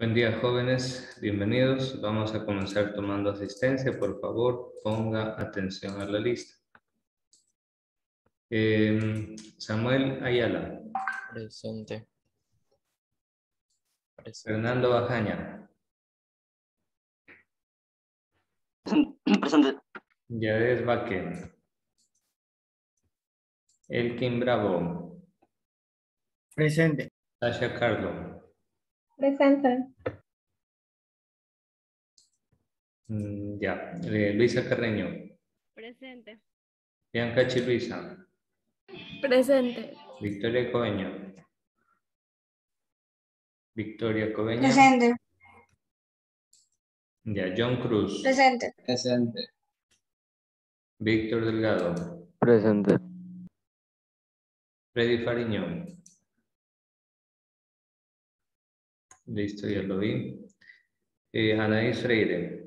Buen día, jóvenes. Bienvenidos. Vamos a comenzar tomando asistencia. Por favor, ponga atención a la lista. Em, Samuel Ayala. Presente. Presente. Fernando Bajaña. Presente. Yared Baque. Elkin Bravo. Presente. Sasha Carlo. Presente. Mm, ya. Eh, Luisa Carreño. Presente. Bianca Chiluisa. Presente. Victoria Coveño. Victoria Coveño. Presente. Ya. John Cruz. Presente. Presente. Víctor Delgado. Presente. Freddy Fariñón. Listo, ya lo vi. Eh, Anaís Freire.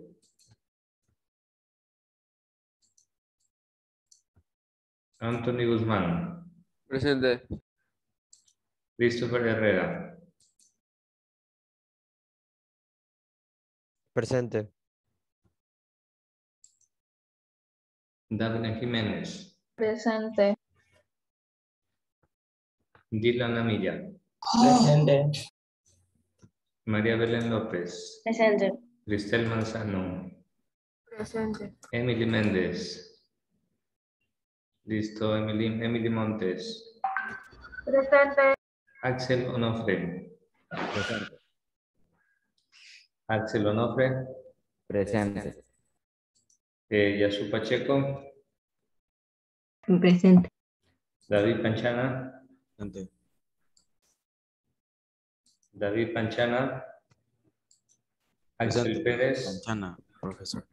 Anthony Guzmán. Presente. Christopher Herrera. Presente. Daphne Jiménez. Presente. Dylan Amilla. Presente. María Belén López. Presente. Cristel Manzano. Presente. Emily Méndez. Listo, Emily, Emily Montes. Presente. Axel Onofre. Axel Onofre. Presente. Eh, Yasu Pacheco. Presente. David Panchana. Presente. David Panchana. Axel Presente. Pérez. Manchana, profesor.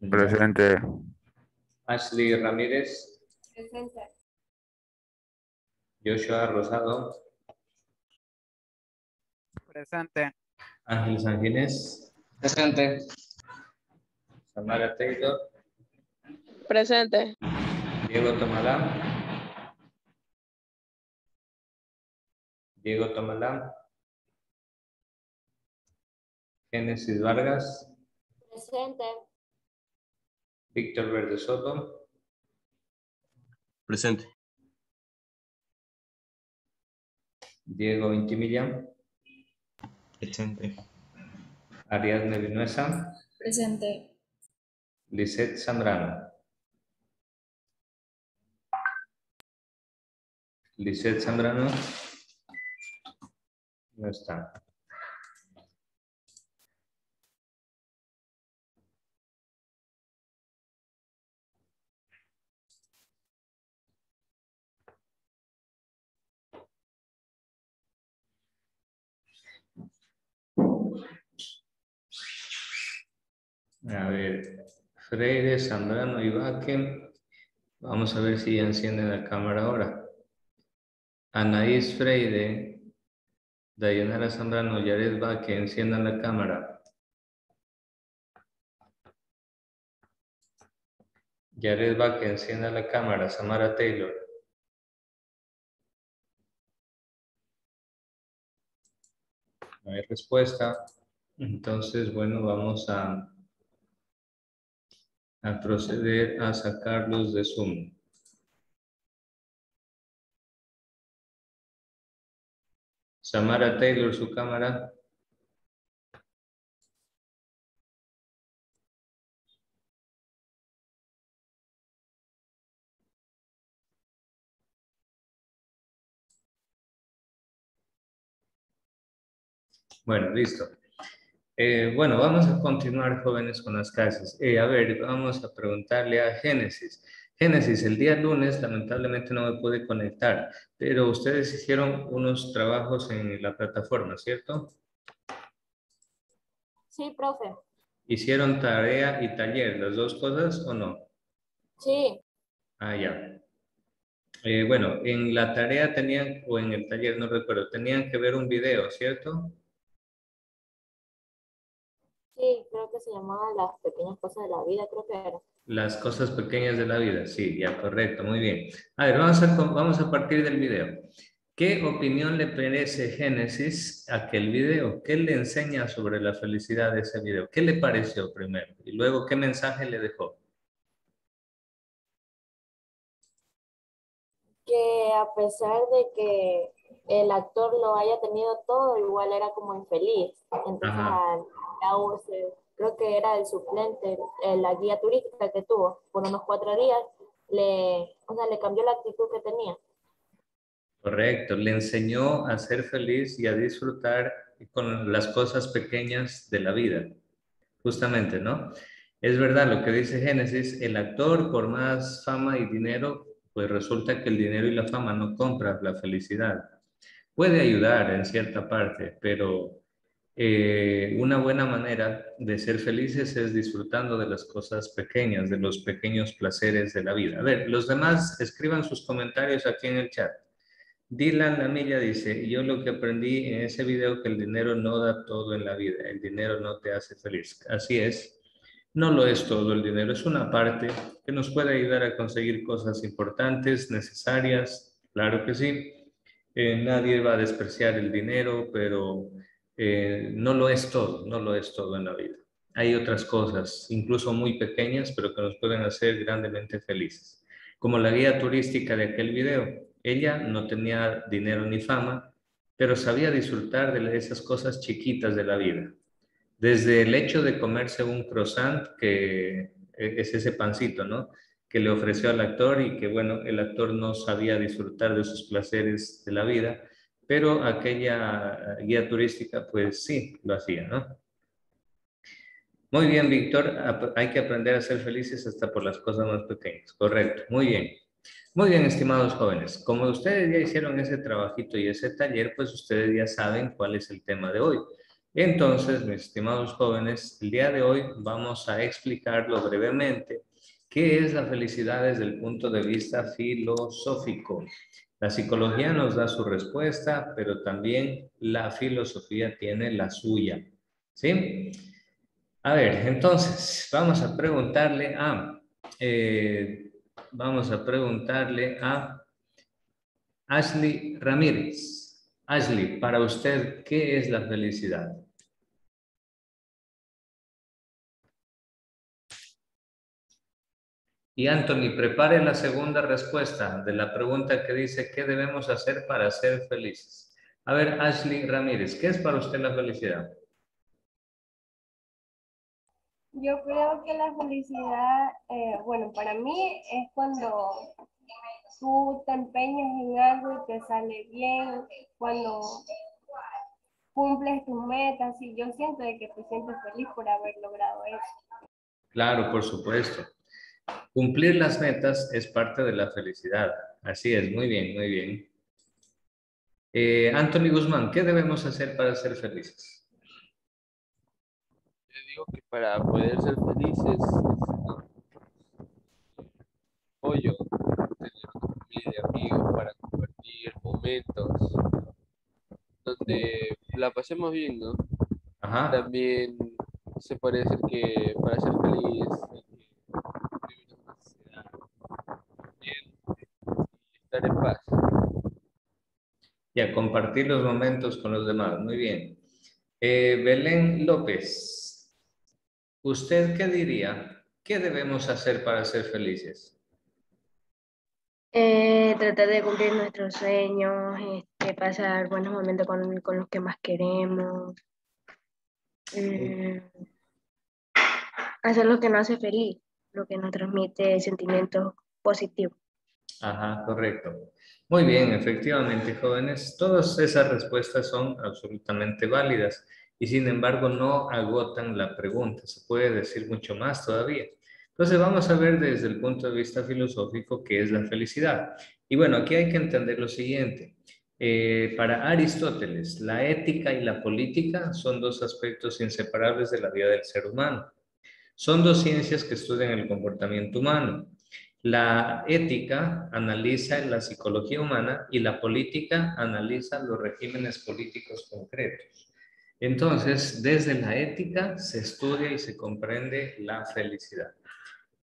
Presente. Ashley Ramírez. Presente. Joshua Rosado. Presente. Ángel Sanginés. Presente. Samara Taylor. Presente. Diego Tomalá. Diego Tomalá. Génesis Vargas. Presente. Víctor Verde Soto. Presente. Diego Intimillán. Presente. Ariadne Vinuesa. Presente. Lisette Zambrano. Lisette Zambrano. No está. A ver, Freire, Zambrano y Baque. Vamos a ver si encienden la cámara ahora. Anaís Freire, Dayanara Zambrano, Yared Baque, enciendan la cámara. Yared Baque, encienda la cámara. Samara Taylor. No hay respuesta. Entonces, bueno, vamos a a proceder a sacarlos de Zoom. Samara Taylor, su cámara. Bueno, listo. Eh, bueno, vamos a continuar, jóvenes, con las clases. Eh, a ver, vamos a preguntarle a Génesis. Génesis, el día lunes lamentablemente no me pude conectar, pero ustedes hicieron unos trabajos en la plataforma, ¿cierto? Sí, profe. ¿Hicieron tarea y taller, las dos cosas o no? Sí. Ah, ya. Eh, bueno, en la tarea tenían, o en el taller, no recuerdo, tenían que ver un video, ¿cierto? Sí, que se llamaba Las pequeñas cosas de la vida, creo que era. Las cosas pequeñas de la vida, sí, ya correcto, muy bien. A ver, vamos a, vamos a partir del video. ¿Qué opinión le merece Génesis a aquel video? ¿Qué le enseña sobre la felicidad de ese video? ¿Qué le pareció primero? Y luego, ¿qué mensaje le dejó? Que a pesar de que el actor lo haya tenido todo, igual era como infeliz. Entonces, al- creo que era el suplente, la guía turística que tuvo por unos cuatro días, le, o sea, le cambió la actitud que tenía. Correcto, le enseñó a ser feliz y a disfrutar con las cosas pequeñas de la vida. Justamente, ¿no? Es verdad lo que dice Génesis, el actor por más fama y dinero, pues resulta que el dinero y la fama no compran la felicidad. Puede ayudar en cierta parte, pero eh, una buena manera de ser felices es disfrutando de las cosas pequeñas, de los pequeños placeres de la vida. A ver, los demás escriban sus comentarios aquí en el chat. Dylan Lamilla dice, yo lo que aprendí en ese video que el dinero no da todo en la vida, el dinero no te hace feliz. Así es, no lo es todo el dinero, es una parte que nos puede ayudar a conseguir cosas importantes, necesarias, claro que sí. Eh, nadie va a despreciar el dinero, pero eh, no lo es todo, no lo es todo en la vida. Hay otras cosas, incluso muy pequeñas, pero que nos pueden hacer grandemente felices. Como la guía turística de aquel video, ella no tenía dinero ni fama, pero sabía disfrutar de esas cosas chiquitas de la vida. Desde el hecho de comerse un croissant, que es ese pancito, ¿no? Que le ofreció al actor y que, bueno, el actor no sabía disfrutar de sus placeres de la vida, pero aquella guía turística, pues sí, lo hacía, ¿no? Muy bien, Víctor, hay que aprender a ser felices hasta por las cosas más pequeñas. Correcto, muy bien. Muy bien, estimados jóvenes. Como ustedes ya hicieron ese trabajito y ese taller, pues ustedes ya saben cuál es el tema de hoy. Entonces, mis estimados jóvenes, el día de hoy vamos a explicarlo brevemente qué es la felicidad desde el punto de vista filosófico. La psicología nos da su respuesta, pero también la filosofía tiene la suya. ¿Sí? A ver, entonces, vamos a preguntarle a... Eh, vamos a preguntarle a Ashley Ramírez. Ashley, para usted, ¿qué es la felicidad? Y Anthony, prepare la segunda respuesta de la pregunta que dice, ¿qué debemos hacer para ser felices? A ver, Ashley Ramírez, ¿qué es para usted la felicidad? Yo creo que la felicidad, eh, bueno, para mí es cuando tú te empeñas en algo y te sale bien, cuando cumples tus metas y yo siento de que te sientes feliz por haber logrado eso. Claro, por supuesto. Cumplir las metas es parte de la felicidad. Así es, muy bien, muy bien. Eh, Anthony Guzmán, ¿qué debemos hacer para ser felices? Yo digo que para poder ser felices apoyo, tener una familia, amigos para compartir momentos donde la pasemos bien, ¿no? Ajá. También se puede decir que para ser feliz hay que vivir en una sociedad bien y estar en paz. Y a compartir los momentos con los demás. Muy bien. Eh, Belén López, ¿usted qué diría? ¿Qué debemos hacer para ser felices? Eh, tratar de cumplir nuestros sueños, este, pasar buenos momentos con, con los que más queremos, mm, hacer lo que nos hace feliz, lo que nos transmite sentimientos positivos. Ajá, correcto. Muy bien, efectivamente, jóvenes, todas esas respuestas son absolutamente válidas y sin embargo no agotan la pregunta, se puede decir mucho más todavía. Entonces vamos a ver desde el punto de vista filosófico qué es la felicidad. Y bueno, aquí hay que entender lo siguiente. Eh, para Aristóteles, la ética y la política son dos aspectos inseparables de la vida del ser humano. Son dos ciencias que estudian el comportamiento humano. La ética analiza la psicología humana y la política analiza los regímenes políticos concretos. Entonces, desde la ética se estudia y se comprende la felicidad.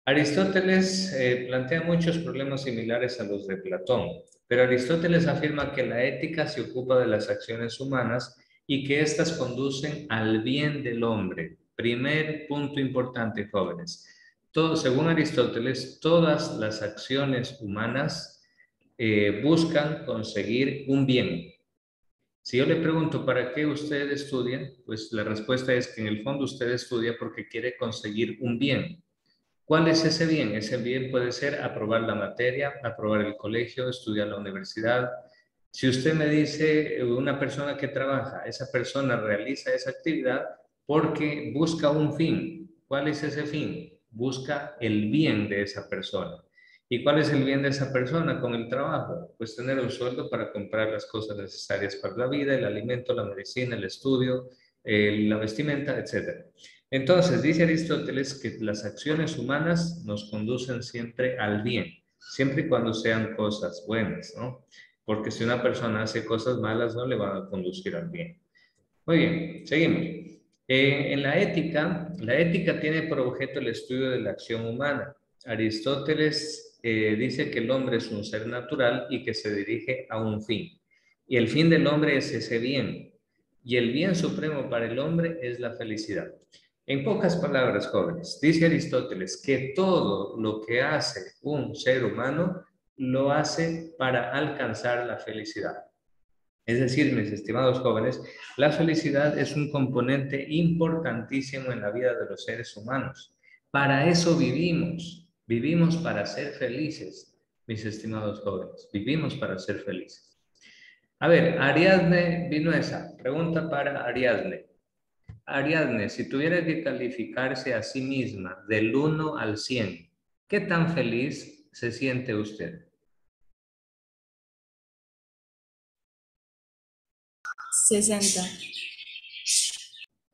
Aristóteles eh, plantea muchos problemas similares a los de Platón, Pero Aristóteles afirma que la ética se ocupa de las acciones humanas y que éstas conducen al bien del hombre. Primer punto importante, jóvenes. Según Aristóteles, todas las acciones humanas eh, buscan conseguir un bien. Si yo le pregunto, ¿para qué usted estudia? Pues la respuesta es que en el fondo usted estudia porque quiere conseguir un bien. ¿Cuál es ese bien? Ese bien puede ser aprobar la materia, aprobar el colegio, estudiar la universidad. Si usted me dice una persona que trabaja, esa persona realiza esa actividad porque busca un fin. ¿Cuál es ese fin? Busca el bien de esa persona. ¿Y cuál es el bien de esa persona con el trabajo? Pues tener un sueldo para comprar las cosas necesarias para la vida, el alimento, la medicina, el estudio, la vestimenta, etc. Entonces, dice Aristóteles que las acciones humanas nos conducen siempre al bien, siempre y cuando sean cosas buenas, ¿no? Porque si una persona hace cosas malas, no le van a conducir al bien. Muy bien, seguimos. Eh, en la ética, la ética tiene por objeto el estudio de la acción humana. Aristóteles eh, dice que el hombre es un ser natural y que se dirige a un fin. Y el fin del hombre es ese bien. Y el bien supremo para el hombre es la felicidad. En pocas palabras, jóvenes, dice Aristóteles que todo lo que hace un ser humano lo hace para alcanzar la felicidad. Es decir, mis estimados jóvenes, la felicidad es un componente importantísimo en la vida de los seres humanos. Para eso vivimos, vivimos para ser felices, mis estimados jóvenes, vivimos para ser felices. A ver, Ariadne esa pregunta para Ariadne. Ariadne, si tuviera que calificarse a sí misma del 1 al 100, ¿qué tan feliz se siente usted? 60.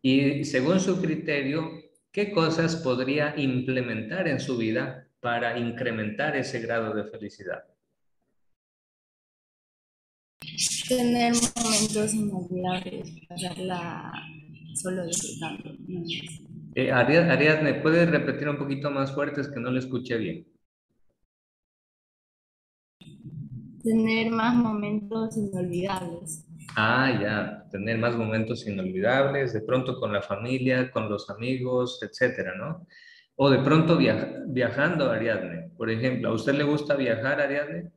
Y según su criterio, ¿qué cosas podría implementar en su vida para incrementar ese grado de felicidad? Tener momentos inolvidables, pasarla solo disfrutando. Eh, Ariadne, ¿puedes repetir un poquito más fuerte? Es que no le escuché bien. Tener más momentos inolvidables. Ah, ya, tener más momentos inolvidables, de pronto con la familia, con los amigos, etcétera, ¿no? O de pronto viajando, Ariadne. Por ejemplo, ¿a usted le gusta viajar, Ariadne?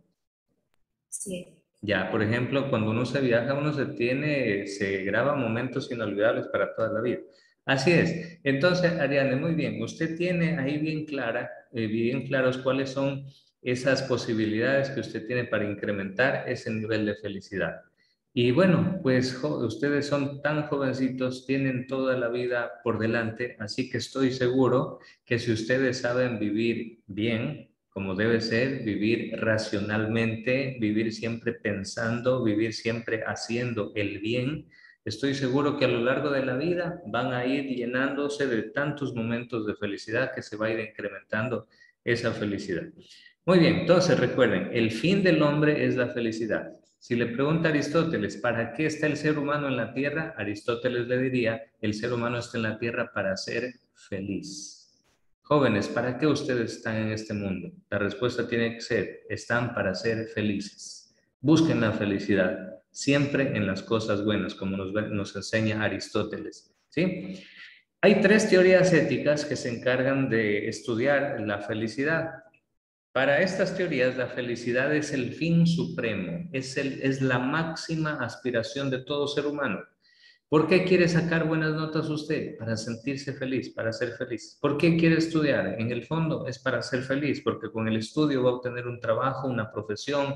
Sí. Ya, por ejemplo, cuando uno se viaja, uno se tiene, se graba momentos inolvidables para toda la vida. Así es. Entonces, Ariane, muy bien. Usted tiene ahí bien clara, eh, bien claros cuáles son esas posibilidades que usted tiene para incrementar ese nivel de felicidad. Y bueno, pues ustedes son tan jovencitos, tienen toda la vida por delante, así que estoy seguro que si ustedes saben vivir bien, como debe ser, vivir racionalmente, vivir siempre pensando, vivir siempre haciendo el bien. Estoy seguro que a lo largo de la vida van a ir llenándose de tantos momentos de felicidad que se va a ir incrementando esa felicidad. Muy bien, entonces recuerden, el fin del hombre es la felicidad. Si le pregunta a Aristóteles, ¿para qué está el ser humano en la tierra? Aristóteles le diría, el ser humano está en la tierra para ser feliz. Jóvenes, ¿para qué ustedes están en este mundo? La respuesta tiene que ser, están para ser felices. Busquen la felicidad, siempre en las cosas buenas, como nos, nos enseña Aristóteles. ¿sí? Hay tres teorías éticas que se encargan de estudiar la felicidad. Para estas teorías, la felicidad es el fin supremo, es, la máxima aspiración de todo ser humano. ¿Por qué quiere sacar buenas notas usted? Para sentirse feliz, para ser feliz. ¿Por qué quiere estudiar? En el fondo es para ser feliz, porque con el estudio va a obtener un trabajo, una profesión,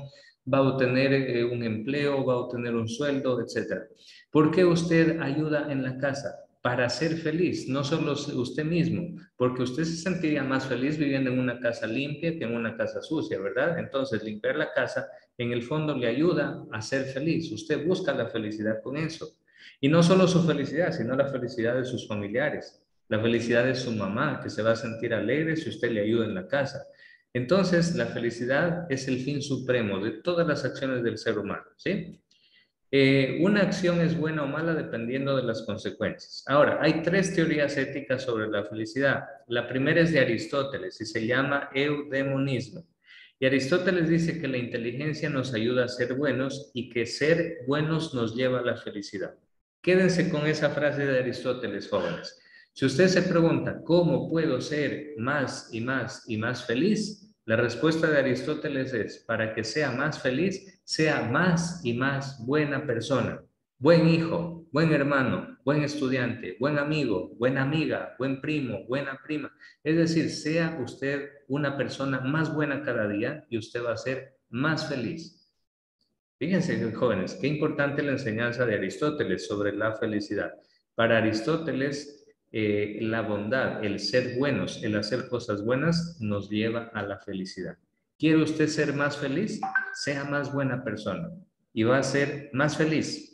va a obtener eh, un empleo, va a obtener un sueldo, etc. ¿Por qué usted ayuda en la casa? Para ser feliz, no solo usted mismo, porque usted se sentiría más feliz viviendo en una casa limpia que en una casa sucia, ¿verdad? Entonces, limpiar la casa en el fondo le ayuda a ser feliz. Usted busca la felicidad con eso. Y no solo su felicidad, sino la felicidad de sus familiares, la felicidad de su mamá, que se va a sentir alegre si usted le ayuda en la casa. Entonces, la felicidad es el fin supremo de todas las acciones del ser humano, ¿sí? Eh, una acción es buena o mala dependiendo de las consecuencias. Ahora, hay tres teorías éticas sobre la felicidad. La primera es de Aristóteles y se llama eudemonismo. Y Aristóteles dice que la inteligencia nos ayuda a ser buenos y que ser buenos nos lleva a la felicidad. Quédense con esa frase de Aristóteles, jóvenes. Si usted se pregunta, ¿cómo puedo ser más y más y más feliz? La respuesta de Aristóteles es, para que sea más feliz, sea más y más buena persona, buen hijo, buen hermano, buen estudiante, buen amigo, buena amiga, buen primo, buena prima. Es decir, sea usted una persona más buena cada día y usted va a ser más feliz. Fíjense, jóvenes, qué importante la enseñanza de Aristóteles sobre la felicidad. Para Aristóteles, eh, la bondad, el ser buenos, el hacer cosas buenas, nos lleva a la felicidad. ¿Quiere usted ser más feliz? Sea más buena persona y va a ser más feliz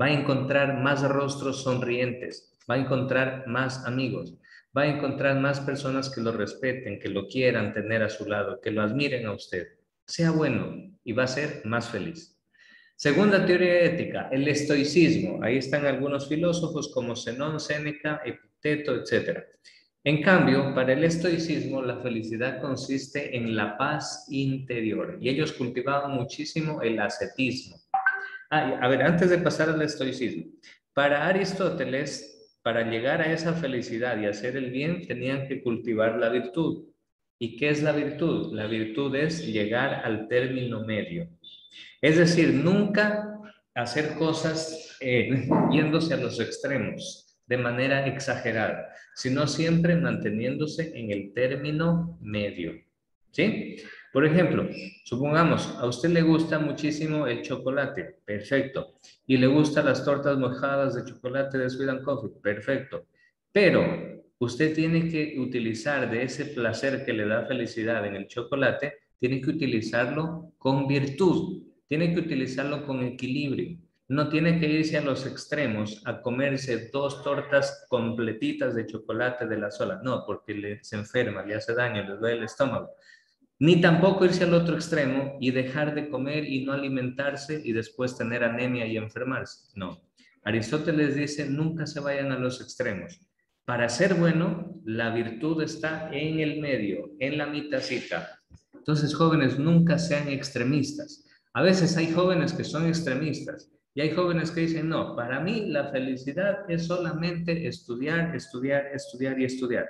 va a encontrar más rostros sonrientes, va a encontrar más amigos, va a encontrar más personas que lo respeten, que lo quieran tener a su lado, que lo admiren a usted. Sea bueno y va a ser más feliz. Segunda teoría ética, el estoicismo. Ahí están algunos filósofos como Zenón, Séneca, Epicteto, etc. En cambio, para el estoicismo, la felicidad consiste en la paz interior y ellos cultivaban muchísimo el ascetismo. Ah, a ver, antes de pasar al estoicismo, para Aristóteles, para llegar a esa felicidad y hacer el bien, tenían que cultivar la virtud. ¿Y qué es la virtud? La virtud es llegar al término medio. Es decir, nunca hacer cosas eh, yéndose a los extremos de manera exagerada, sino siempre manteniéndose en el término medio. ¿Sí? Por ejemplo, supongamos, a usted le gusta muchísimo el chocolate, perfecto. Y le gustan las tortas mojadas de chocolate de Sweet Coffee, perfecto. Pero usted tiene que utilizar de ese placer que le da felicidad en el chocolate, tiene que utilizarlo con virtud, tiene que utilizarlo con equilibrio. No tiene que irse a los extremos a comerse dos tortas completitas de chocolate de la sola. No, porque le, se enferma, le hace daño, le duele el estómago. Ni tampoco irse al otro extremo y dejar de comer y no alimentarse y después tener anemia y enfermarse. No. Aristóteles dice, nunca se vayan a los extremos. Para ser bueno, la virtud está en el medio, en la mitacita. Entonces, jóvenes, nunca sean extremistas. A veces hay jóvenes que son extremistas y hay jóvenes que dicen, no, para mí la felicidad es solamente estudiar, estudiar, estudiar y estudiar.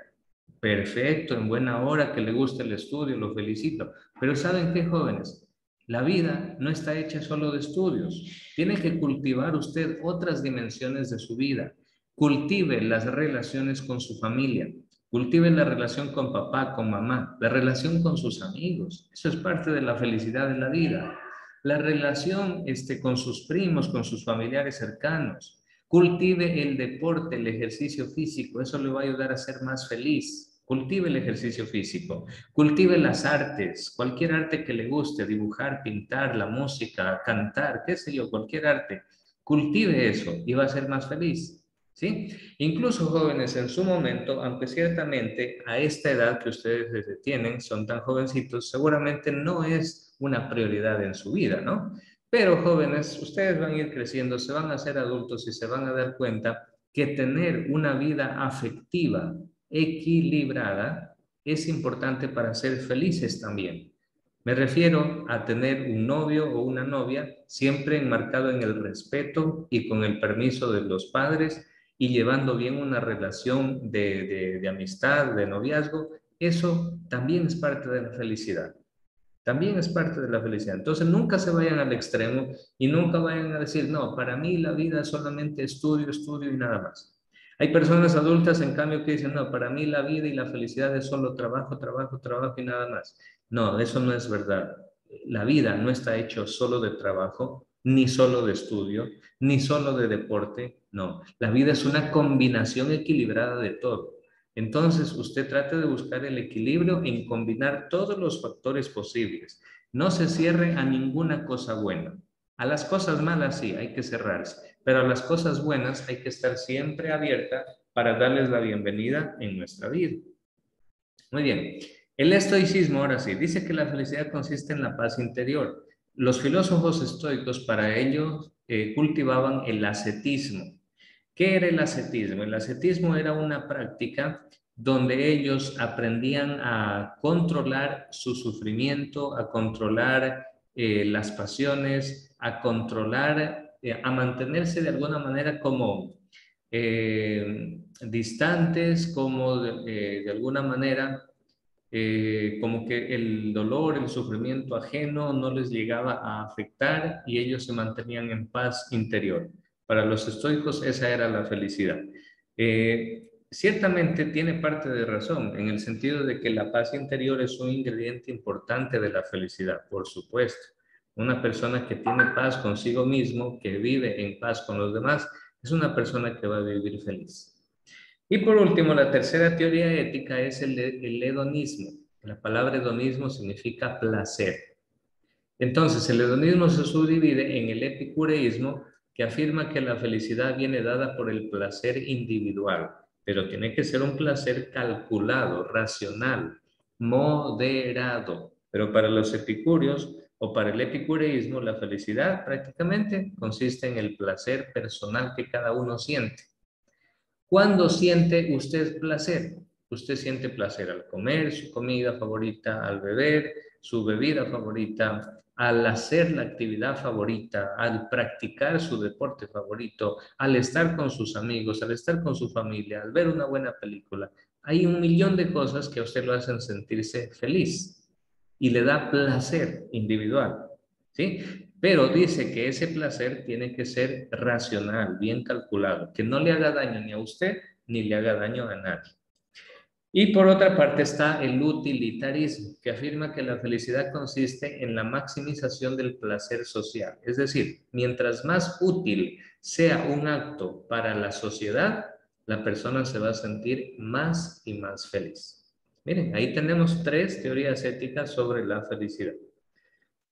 Perfecto, en buena hora, que le guste el estudio, lo felicito. Pero ¿saben qué, jóvenes? La vida no está hecha solo de estudios. Tiene que cultivar usted otras dimensiones de su vida. Cultive las relaciones con su familia. Cultive la relación con papá, con mamá, la relación con sus amigos. Eso es parte de la felicidad de la vida. La relación este, con sus primos, con sus familiares cercanos. Cultive el deporte, el ejercicio físico. Eso le va a ayudar a ser más feliz. Cultive el ejercicio físico, cultive las artes, cualquier arte que le guste, dibujar, pintar, la música, cantar, qué sé yo, cualquier arte. Cultive eso y va a ser más feliz. ¿Sí? Incluso jóvenes en su momento, aunque ciertamente a esta edad que ustedes tienen, son tan jovencitos, seguramente no es una prioridad en su vida, ¿no? Pero jóvenes, ustedes van a ir creciendo, se van a hacer adultos y se van a dar cuenta que tener una vida afectiva equilibrada es importante para ser felices también. Me refiero a tener un novio o una novia siempre enmarcado en el respeto y con el permiso de los padres y llevando bien una relación de, de amistad, de noviazgo. Eso también es parte de la felicidad. También es parte de la felicidad. Entonces nunca se vayan al extremo y nunca vayan a decir, no, para mí la vida es solamente estudio, estudio y nada más. Hay personas adultas, en cambio, que dicen, no, para mí la vida y la felicidad es solo trabajo, trabajo, trabajo y nada más. No, eso no es verdad. La vida no está hecho solo de trabajo, ni solo de estudio, ni solo de deporte. No, la vida es una combinación equilibrada de todo. Entonces, usted trate de buscar el equilibrio en combinar todos los factores posibles. No se cierre a ninguna cosa buena. A las cosas malas sí, hay que cerrarse, pero a las cosas buenas hay que estar siempre abierta para darles la bienvenida en nuestra vida. Muy bien, el estoicismo ahora sí, dice que la felicidad consiste en la paz interior. Los filósofos estoicos para ello eh, cultivaban el ascetismo. ¿Qué era el ascetismo? El ascetismo era una práctica donde ellos aprendían a controlar su sufrimiento, a controlar eh, las pasiones, a controlar, eh, a mantenerse de alguna manera como eh, distantes, como de, alguna manera, como que el dolor, el sufrimiento ajeno no les llegaba a afectar y ellos se mantenían en paz interior. Para los estoicos esa era la felicidad. Ciertamente tiene parte de razón, en el sentido de que la paz interior es un ingrediente importante de la felicidad, por supuesto. Una persona que tiene paz consigo mismo, que vive en paz con los demás, es una persona que va a vivir feliz. Y por último, la tercera teoría ética es el, el hedonismo. La palabra hedonismo significa placer. Entonces, el hedonismo se subdivide en el epicureísmo, que afirma que la felicidad viene dada por el placer individual pero tiene que ser un placer calculado, racional, moderado. Pero para los epicúreos o para el epicureísmo, la felicidad prácticamente consiste en el placer personal que cada uno siente. ¿Cuándo siente usted placer? Usted siente placer al comer su comida favorita, al beber su bebida favorita, al hacer la actividad favorita, al practicar su deporte favorito, al estar con sus amigos, al estar con su familia, al ver una buena película. Hay un millón de cosas que a usted lo hacen sentirse feliz y le da placer individual, ¿sí? Pero dice que ese placer tiene que ser racional, bien calculado, que no le haga daño ni a usted ni le haga daño a nadie. Y por otra parte está el utilitarismo, que afirma que la felicidad consiste en la maximización del placer social. Es decir, mientras más útil sea un acto para la sociedad, la persona se va a sentir más y más feliz. Miren, ahí tenemos tres teorías éticas sobre la felicidad.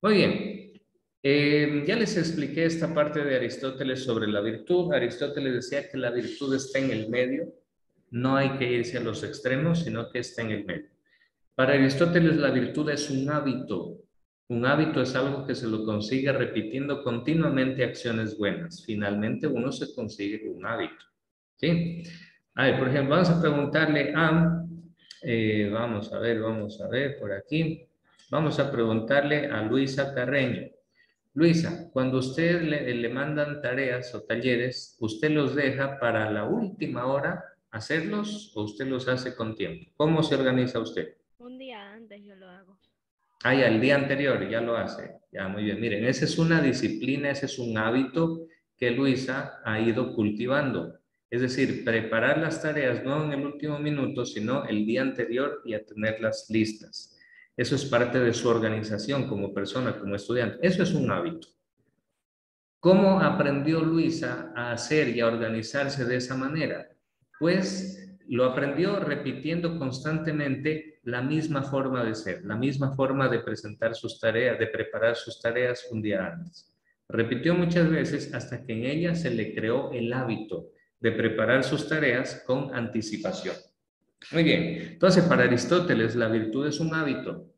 Muy bien, eh, ya les expliqué esta parte de Aristóteles sobre la virtud. Aristóteles decía que la virtud está en el medio, no hay que irse a los extremos, sino que está en el medio. Para Aristóteles la virtud es un hábito. Un hábito es algo que se lo consigue repitiendo continuamente acciones buenas. Finalmente uno se consigue un hábito. ¿Sí? A ver, por ejemplo, vamos a preguntarle a, eh, vamos a ver, vamos a ver por aquí. Vamos a preguntarle a Luisa Carreño. Luisa, cuando usted le, le mandan tareas o talleres, ¿usted los deja para la última hora hacerlos o usted los hace con tiempo? ¿Cómo se organiza usted? Un día antes yo lo hago. Ah, ya, el día anterior ya lo hace. Ya, muy bien. Miren, esa es una disciplina, ese es un hábito que Luisa ha ido cultivando. Es decir, preparar las tareas no en el último minuto, sino el día anterior y a tenerlas listas. Eso es parte de su organización como persona, como estudiante. Eso es un hábito. ¿Cómo aprendió Luisa a hacer y a organizarse de esa manera? Pues lo aprendió repitiendo constantemente la misma forma de ser, la misma forma de presentar sus tareas, de preparar sus tareas un día antes. Repitió muchas veces hasta que en ella se le creó el hábito de preparar sus tareas con anticipación. Muy bien, entonces para Aristóteles la virtud es un hábito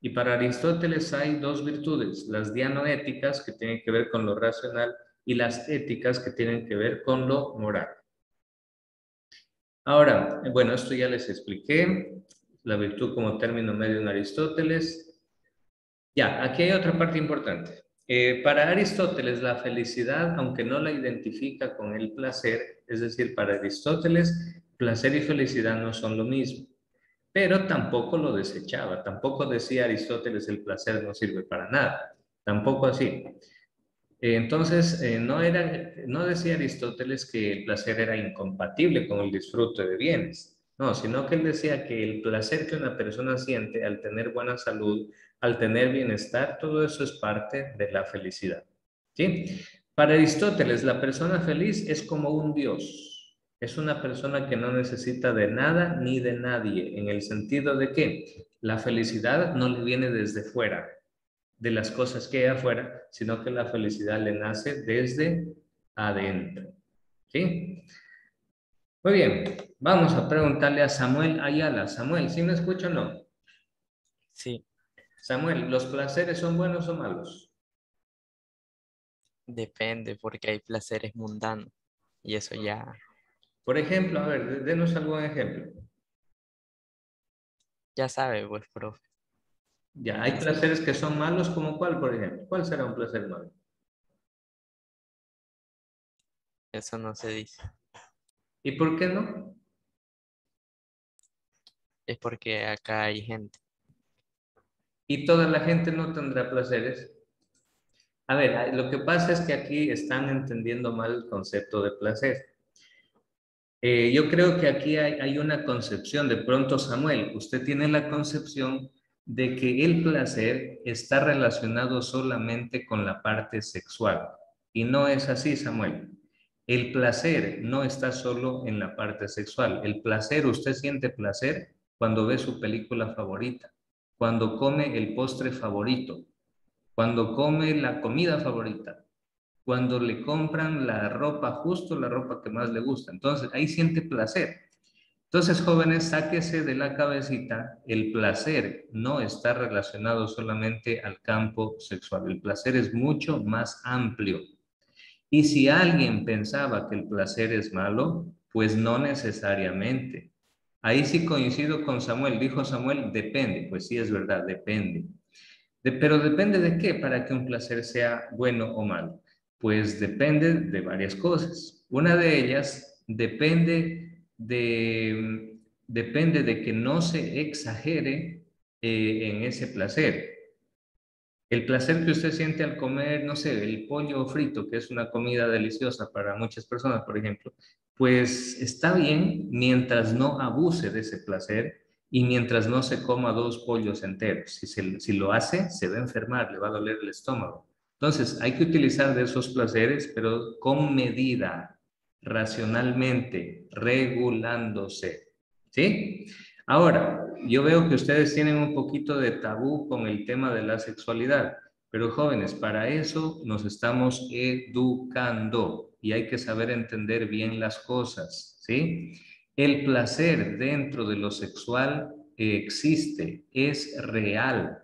y para Aristóteles hay dos virtudes, las dianoéticas que tienen que ver con lo racional y las éticas que tienen que ver con lo moral. Ahora, bueno, esto ya les expliqué, la virtud como término medio en Aristóteles. Ya, aquí hay otra parte importante. Eh, para Aristóteles, la felicidad, aunque no la identifica con el placer, es decir, para Aristóteles, placer y felicidad no son lo mismo, pero tampoco lo desechaba, tampoco decía Aristóteles el placer no sirve para nada, tampoco así. Entonces, eh, no, era, no decía Aristóteles que el placer era incompatible con el disfrute de bienes, no, sino que él decía que el placer que una persona siente al tener buena salud, al tener bienestar, todo eso es parte de la felicidad. ¿sí? Para Aristóteles, la persona feliz es como un Dios, es una persona que no necesita de nada ni de nadie, en el sentido de que la felicidad no le viene desde fuera, de las cosas que hay afuera, sino que la felicidad le nace desde adentro. ¿Sí? Muy bien, vamos a preguntarle a Samuel Ayala. Samuel, ¿sí me escucha o no? Sí. Samuel, ¿los placeres son buenos o malos? Depende, porque hay placeres mundanos y eso ya... Por ejemplo, a ver, denos algún ejemplo. Ya sabe, pues, profe. Ya, hay placeres que son malos, como cuál, por ejemplo. ¿Cuál será un placer malo? Eso no se dice. ¿Y por qué no? Es porque acá hay gente. Y toda la gente no tendrá placeres. A ver, lo que pasa es que aquí están entendiendo mal el concepto de placer. Eh, yo creo que aquí hay, hay una concepción, de pronto Samuel, usted tiene la concepción de que el placer está relacionado solamente con la parte sexual. Y no es así, Samuel. El placer no está solo en la parte sexual. El placer, usted siente placer cuando ve su película favorita, cuando come el postre favorito, cuando come la comida favorita, cuando le compran la ropa, justo la ropa que más le gusta. Entonces, ahí siente placer. Entonces, jóvenes, sáquese de la cabecita, el placer no está relacionado solamente al campo sexual. El placer es mucho más amplio. Y si alguien pensaba que el placer es malo, pues no necesariamente. Ahí sí coincido con Samuel. Dijo Samuel, depende. Pues sí, es verdad, depende. pero depende de qué para que un placer sea bueno o malo. Pues depende de varias cosas. Una de ellas depende de, depende de que no se exagere eh, en ese placer. El placer que usted siente al comer, no sé, el pollo frito, que es una comida deliciosa para muchas personas, por ejemplo, pues está bien mientras no abuse de ese placer y mientras no se coma dos pollos enteros. Si, si lo hace, se va a enfermar, le va a doler el estómago. Entonces, hay que utilizar de esos placeres, pero con medida, racionalmente, regulándose. ¿Sí? Ahora, yo veo que ustedes tienen un poquito de tabú con el tema de la sexualidad, pero jóvenes, para eso nos estamos educando y hay que saber entender bien las cosas, ¿sí? El placer dentro de lo sexual existe, es real,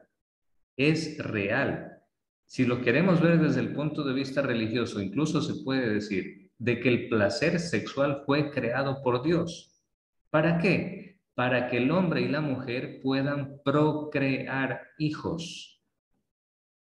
es real. Si lo queremos ver desde el punto de vista religioso, incluso se puede decir de que el placer sexual fue creado por Dios. ¿Para qué? para que el hombre y la mujer puedan procrear hijos.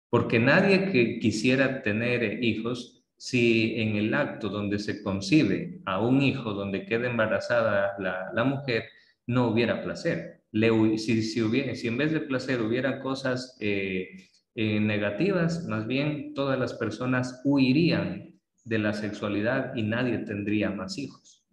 Porque nadie que quisiera tener hijos, si en el acto donde se concibe a un hijo, donde queda embarazada la, mujer, no hubiera placer. si, si, hubiera, si en vez de placer hubiera cosas eh, eh, negativas, más bien todas las personas huirían de la sexualidad y nadie tendría más hijos.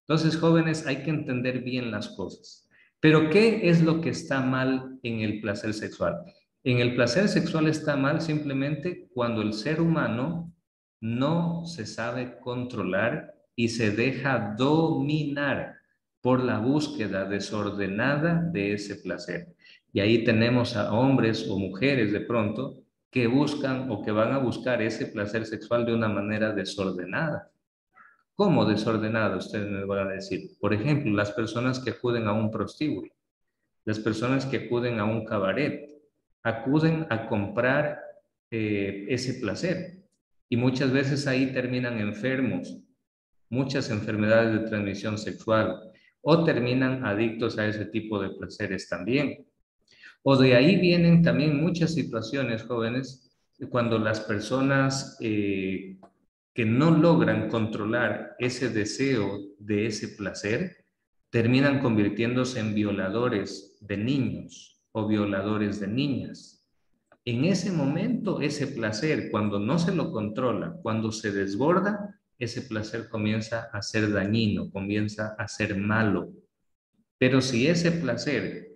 Entonces, jóvenes, hay que entender bien las cosas. Pero, ¿qué es lo que está mal en el placer sexual? En el placer sexual está mal simplemente cuando el ser humano no se sabe controlar y se deja dominar por la búsqueda desordenada de ese placer. Y ahí tenemos a hombres o mujeres de pronto que buscan o que van a buscar ese placer sexual de una manera desordenada. ¿Cómo desordenado? Ustedes me van a decir. Por ejemplo, las personas que acuden a un prostíbulo, las personas que acuden a un cabaret, acuden a comprar eh, ese placer y muchas veces ahí terminan enfermos, muchas enfermedades de transmisión sexual o terminan adictos a ese tipo de placeres también. O de ahí vienen también muchas situaciones, jóvenes, cuando las personas eh, que no logran controlar ese deseo de ese placer, terminan convirtiéndose en violadores de niños o violadores de niñas. En ese momento, ese placer, cuando no se lo controla, cuando se desborda, ese placer comienza a ser dañino, comienza a ser malo. Pero si ese placer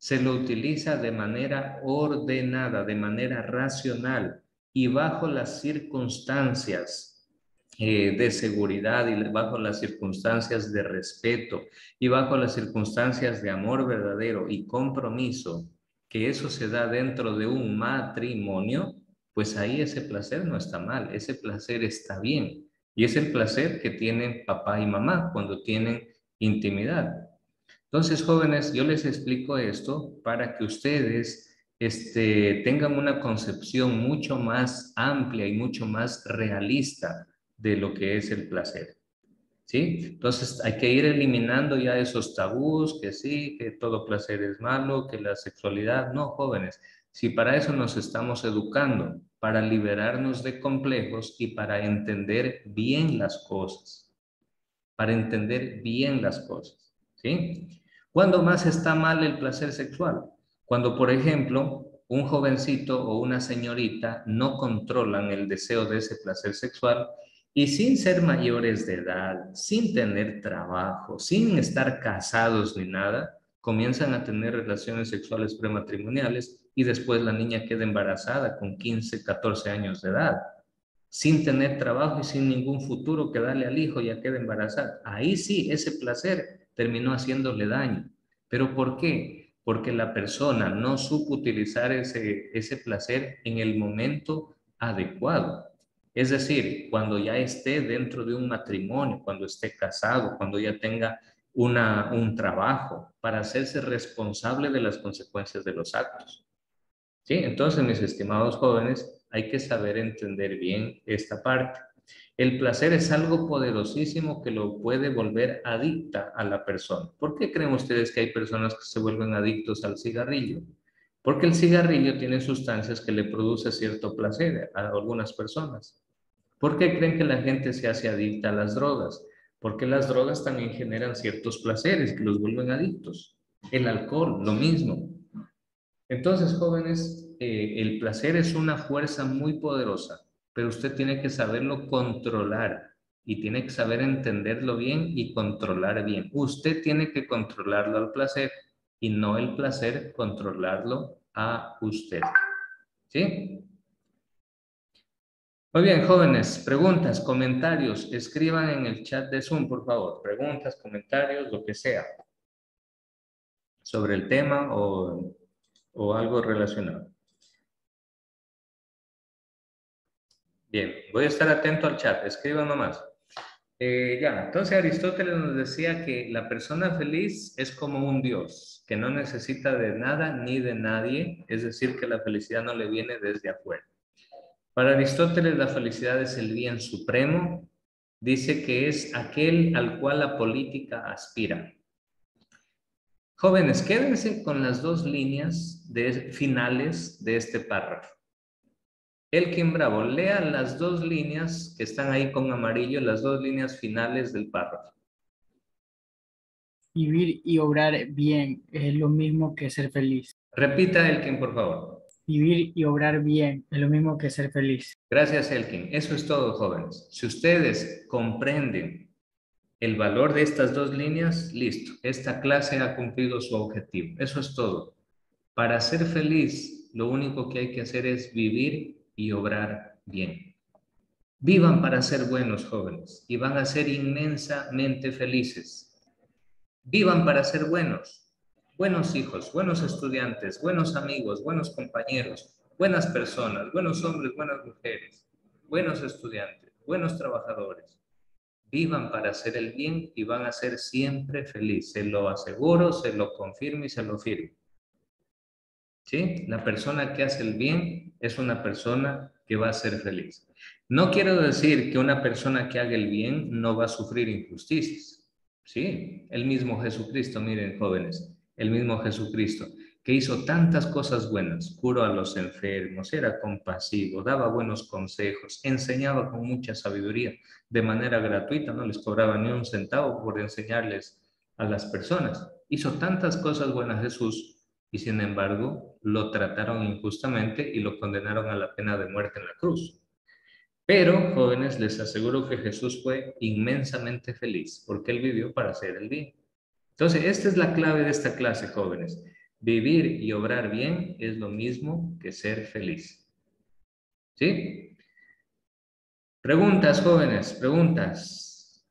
se lo utiliza de manera ordenada, de manera racional y bajo las circunstancias eh, de seguridad y bajo las circunstancias de respeto y bajo las circunstancias de amor verdadero y compromiso, que eso se da dentro de un matrimonio, pues ahí ese placer no está mal, ese placer está bien. Y es el placer que tienen papá y mamá cuando tienen intimidad. Entonces, jóvenes, yo les explico esto para que ustedes este, tengan una concepción mucho más amplia y mucho más realista de lo que es el placer. ¿Sí? Entonces hay que ir eliminando ya esos tabús, que sí, que todo placer es malo, que la sexualidad, no, jóvenes. Si para eso nos estamos educando, para liberarnos de complejos y para entender bien las cosas, para entender bien las cosas, ¿sí? ¿Cuándo más está mal el placer sexual? Cuando, por ejemplo, un jovencito o una señorita no controlan el deseo de ese placer sexual y sin ser mayores de edad, sin tener trabajo, sin estar casados ni nada, comienzan a tener relaciones sexuales prematrimoniales y después la niña queda embarazada con 15, 14 años de edad, sin tener trabajo y sin ningún futuro que darle al hijo, ya queda embarazada. Ahí sí, ese placer terminó haciéndole daño. ¿Pero por qué? Porque la persona no supo utilizar ese, ese placer en el momento adecuado. Es decir, cuando ya esté dentro de un matrimonio, cuando esté casado, cuando ya tenga una, un trabajo para hacerse responsable de las consecuencias de los actos. ¿Sí? Entonces, mis estimados jóvenes, hay que saber entender bien esta parte. El placer es algo poderosísimo que lo puede volver adicta a la persona. ¿Por qué creen ustedes que hay personas que se vuelven adictos al cigarrillo? Porque el cigarrillo tiene sustancias que le produce cierto placer a algunas personas. ¿Por qué creen que la gente se hace adicta a las drogas? Porque las drogas también generan ciertos placeres que los vuelven adictos. El alcohol, lo mismo. Entonces, jóvenes, eh, el placer es una fuerza muy poderosa, pero usted tiene que saberlo controlar y tiene que saber entenderlo bien y controlar bien. Usted tiene que controlarlo al placer y no el placer controlarlo a usted. ¿Sí? Muy bien, jóvenes, preguntas, comentarios, escriban en el chat de Zoom, por favor. Preguntas, comentarios, lo que sea. Sobre el tema o, o algo relacionado. Bien, voy a estar atento al chat, escriban nomás. Eh, ya, entonces Aristóteles nos decía que la persona feliz es como un dios, que no necesita de nada ni de nadie, es decir, que la felicidad no le viene desde afuera. Para Aristóteles la felicidad es el bien supremo, dice que es aquel al cual la política aspira. Jóvenes, quédense con las dos líneas finales de este párrafo. Elkin Bravo, lea las dos líneas que están ahí con amarillo, las dos líneas finales del párrafo. Vivir y obrar bien es lo mismo que ser feliz. Repita, Elkin, por favor. Vivir y obrar bien es lo mismo que ser feliz. Gracias, Elkin. Eso es todo, jóvenes. Si ustedes comprenden el valor de estas dos líneas, listo. Esta clase ha cumplido su objetivo. Eso es todo. Para ser feliz, lo único que hay que hacer es vivir y obrar bien. Vivan para ser buenos jóvenes y van a ser inmensamente felices. Vivan para ser buenos, buenos hijos, buenos estudiantes, buenos amigos, buenos compañeros, buenas personas, buenos hombres, buenas mujeres, buenos estudiantes, buenos trabajadores. Vivan para hacer el bien y van a ser siempre felices. Se lo aseguro, se lo confirmo y se lo firmo. ¿Sí? La persona que hace el bien es una persona que va a ser feliz. No quiero decir que una persona que haga el bien no va a sufrir injusticias. Sí, el mismo Jesucristo, miren jóvenes, el mismo Jesucristo, que hizo tantas cosas buenas, curó a los enfermos, era compasivo, daba buenos consejos, enseñaba con mucha sabiduría, de manera gratuita, no les cobraba ni un centavo por enseñarles a las personas. Hizo tantas cosas buenas Jesús y sin embargo lo trataron injustamente y lo condenaron a la pena de muerte en la cruz. Pero, jóvenes, les aseguro que Jesús fue inmensamente feliz porque él vivió para hacer el bien. Entonces, esta es la clave de esta clase, jóvenes. Vivir y obrar bien es lo mismo que ser feliz. ¿Sí? Preguntas, jóvenes, preguntas.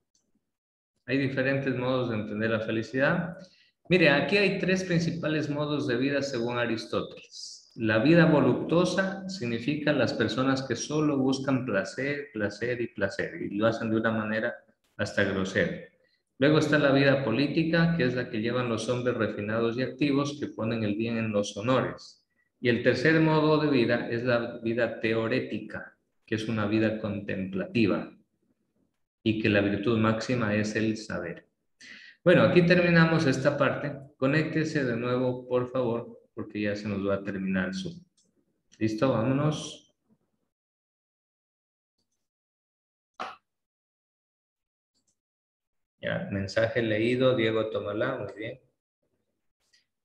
Hay diferentes modos de entender la felicidad. Mire, aquí hay tres principales modos de vida según Aristóteles. La vida voluptuosa significa las personas que solo buscan placer, placer y placer, y lo hacen de una manera hasta grosera. Luego está la vida política, que es la que llevan los hombres refinados y activos que ponen el bien en los honores. Y el tercer modo de vida es la vida teorética, que es una vida contemplativa. y que la virtud máxima es el saber. Bueno, aquí terminamos esta parte. Conéctese de nuevo, por favor, porque ya se nos va a terminar su. ¿Listo? Vámonos. Ya, mensaje leído, Diego Tomalá, muy bien.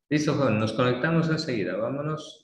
Listo, joven, nos conectamos enseguida, vámonos.